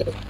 Okay.